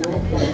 That's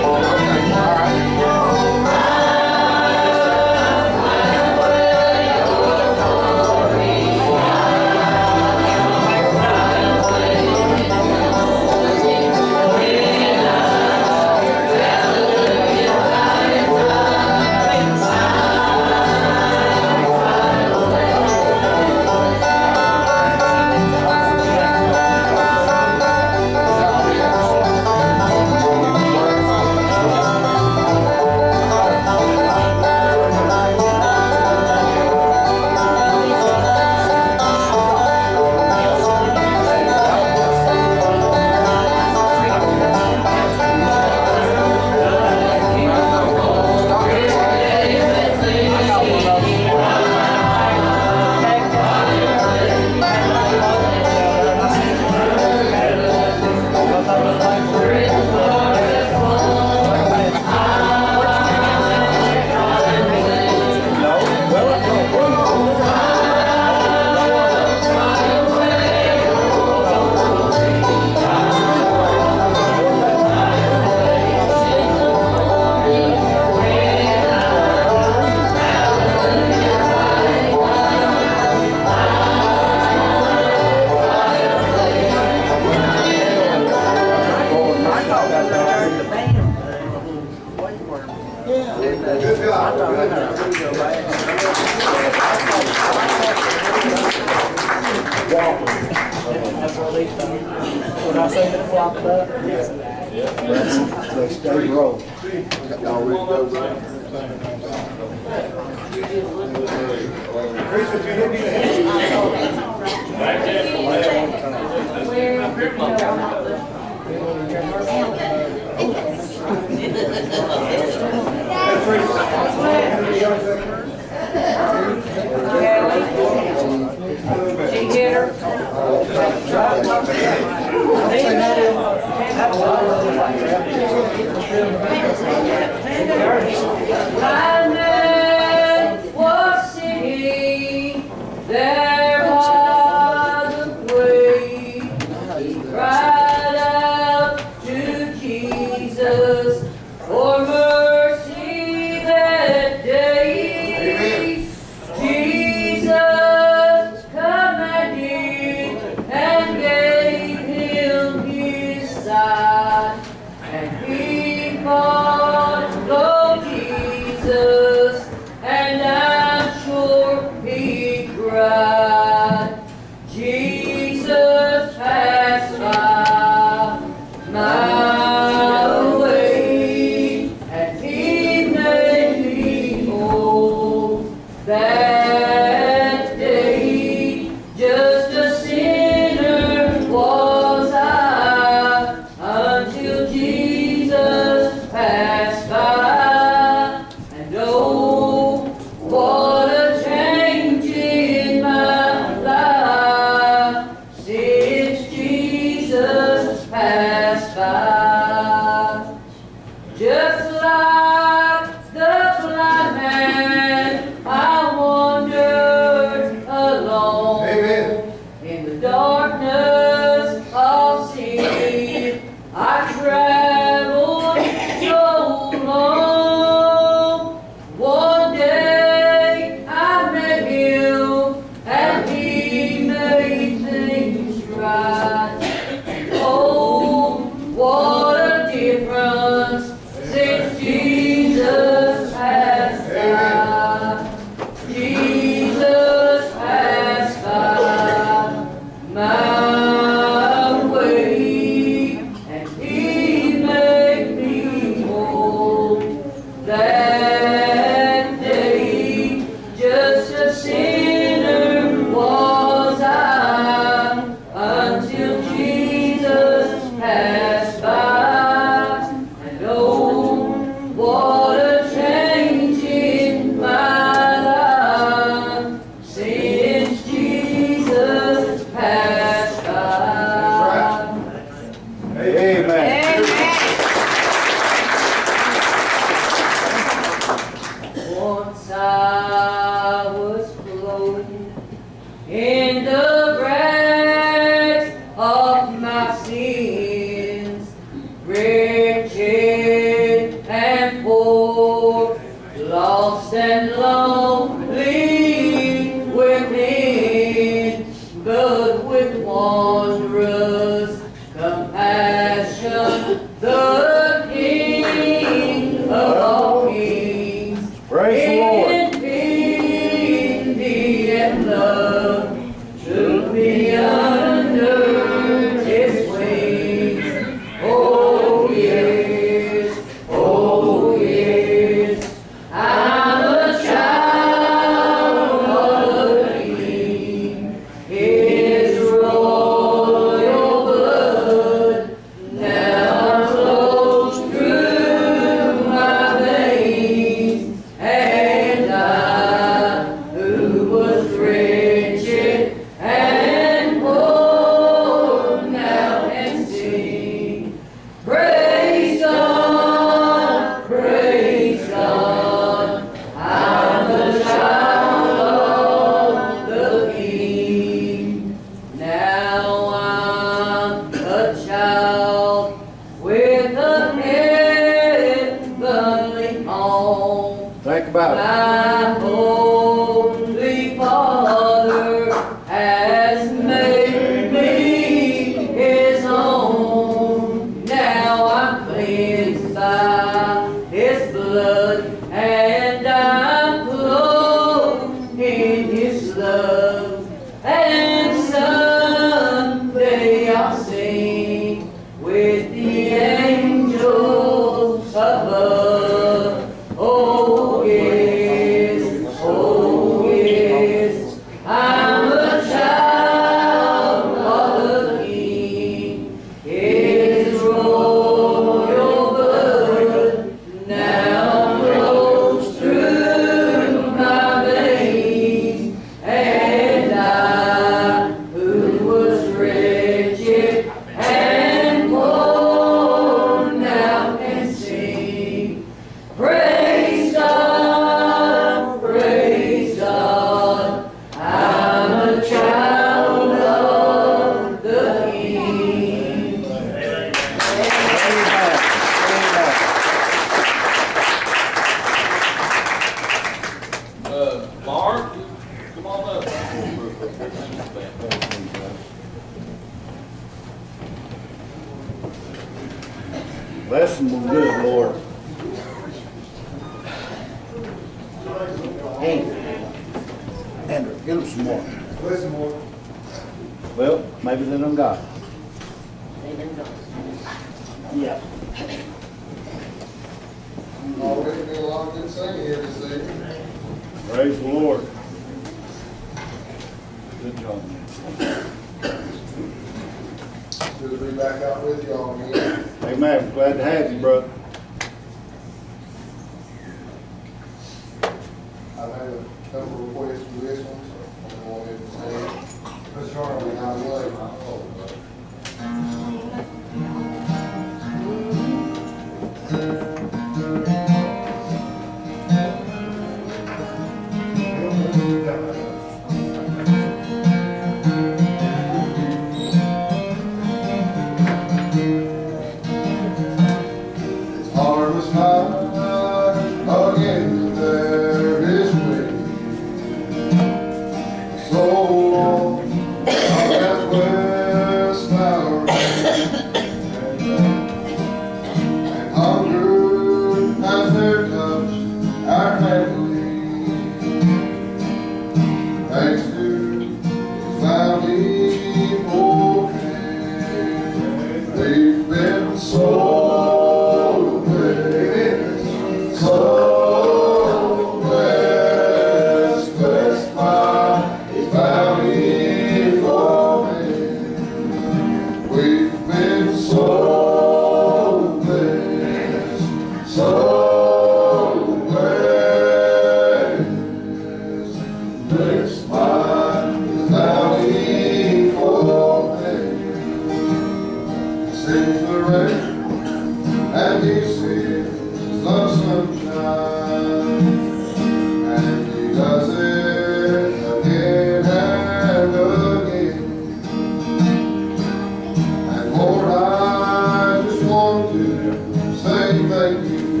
thank you.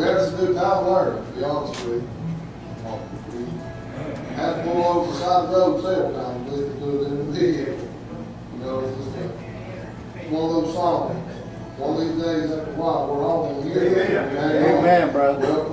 We had some good time learning, to be honest with you. We had to pull over the side of the road several times, listen to it in the video. You know, it's just a, it's one of those songs. One of these days, after a while, we're all going to hear it. Amen brother.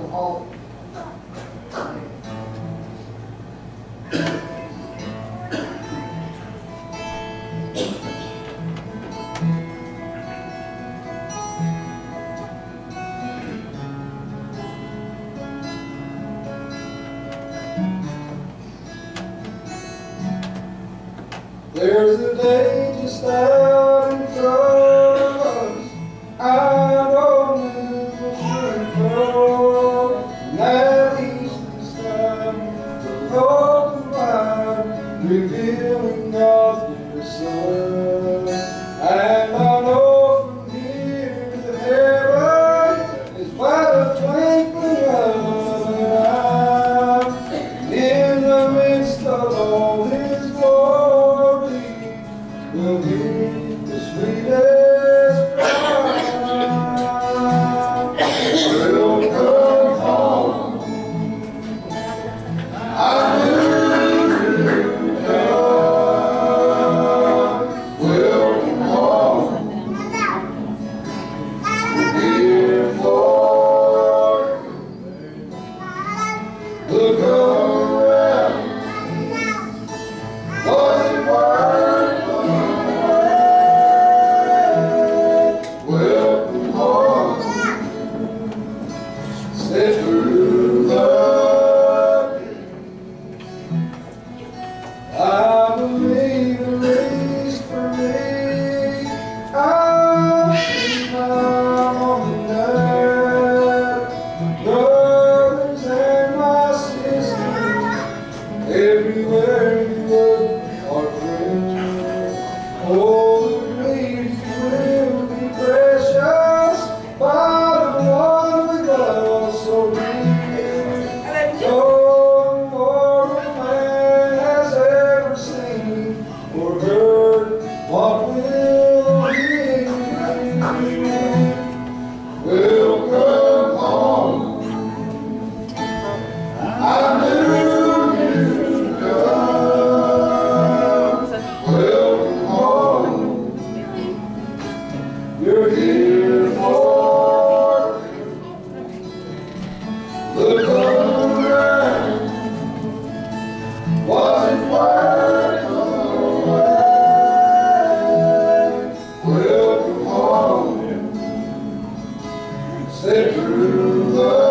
Step through the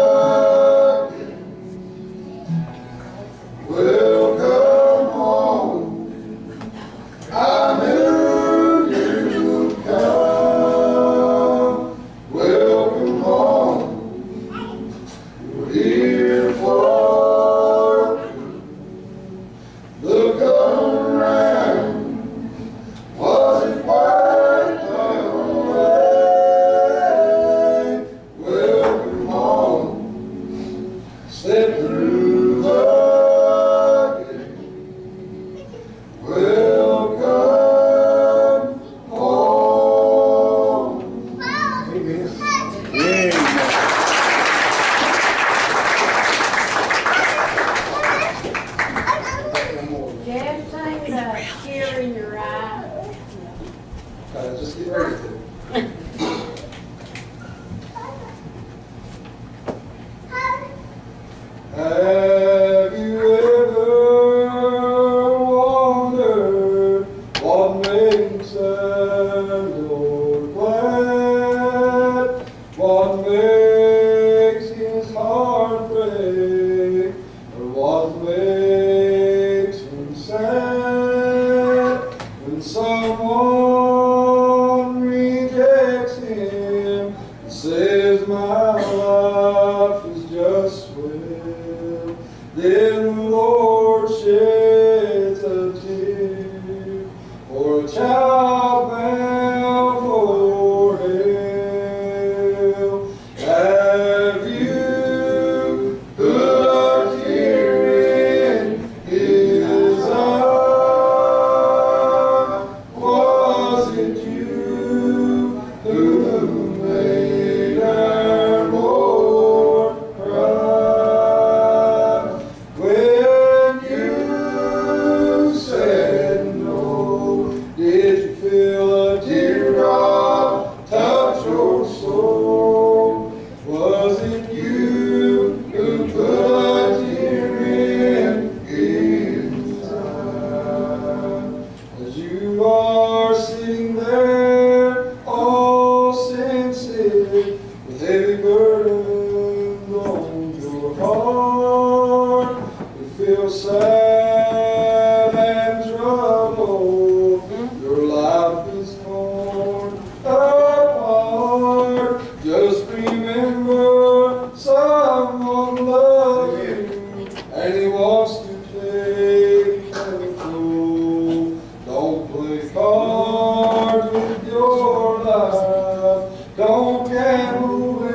says my Don't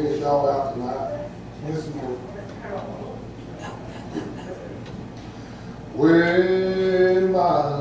Finish y'all out tonight. Ma'am. When my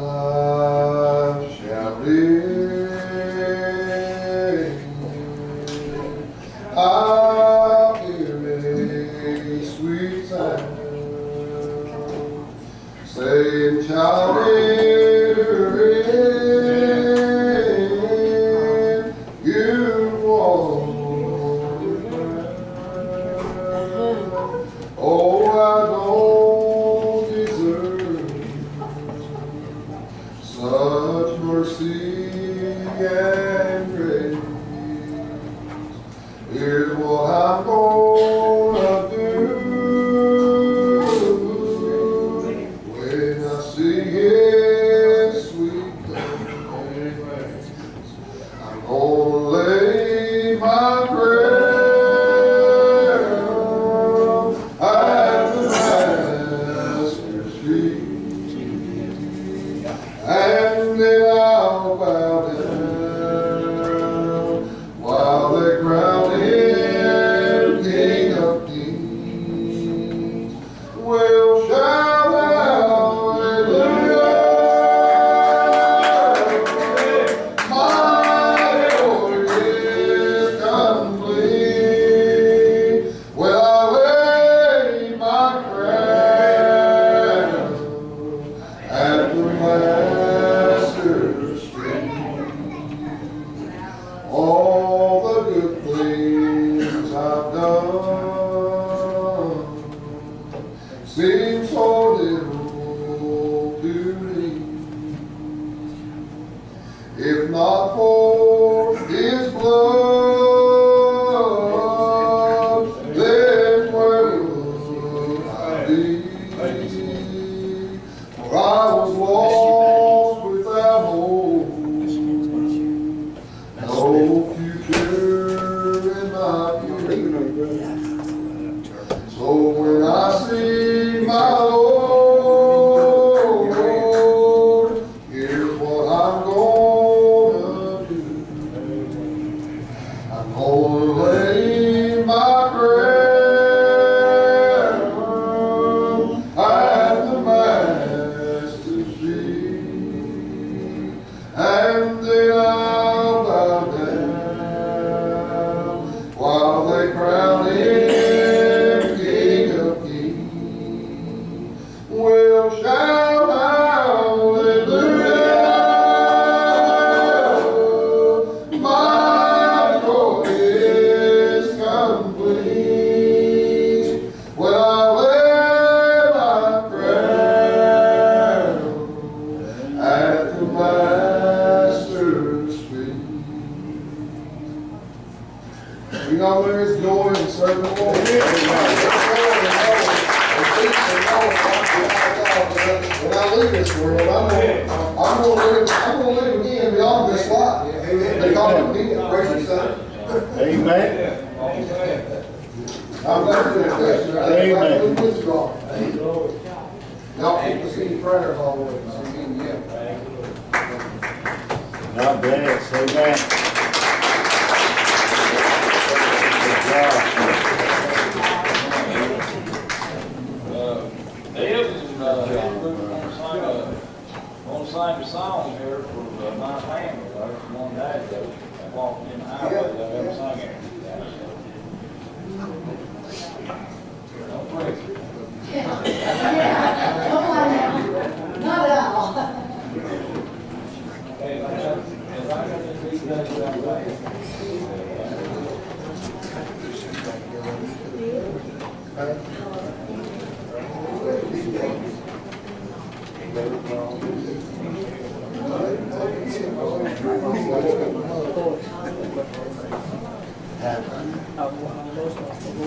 I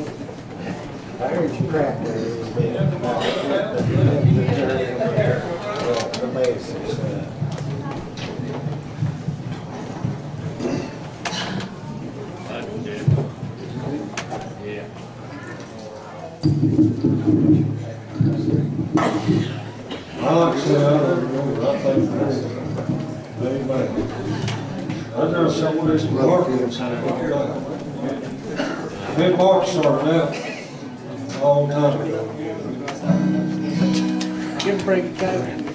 heard you cracked there a little bit. The basics. Yeah. Well, actually, I don't know. I think know someone. Good mark, Sergeant Up. long time. Give him break, Kevin.